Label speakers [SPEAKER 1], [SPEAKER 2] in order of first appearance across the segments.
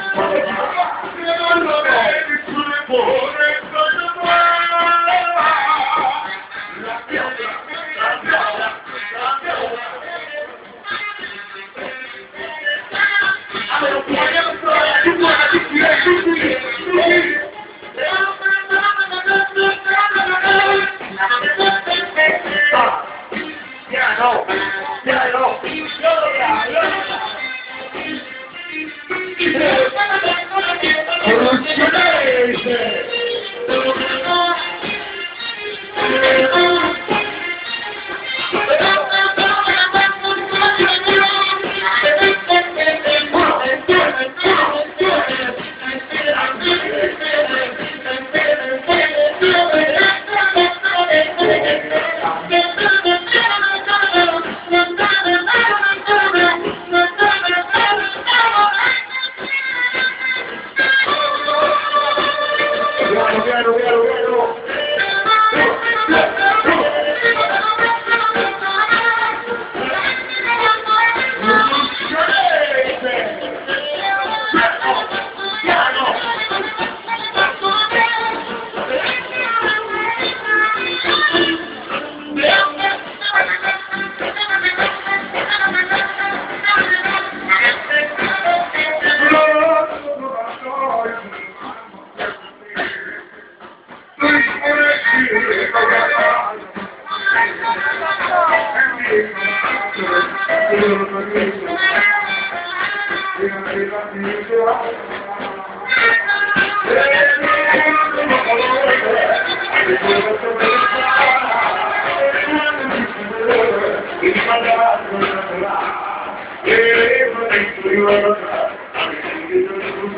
[SPEAKER 1] Jesus. Seattle, Seattle, Seattle.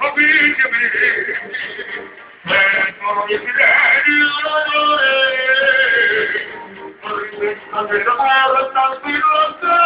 [SPEAKER 1] mi Non non Thank you.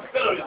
[SPEAKER 2] Pero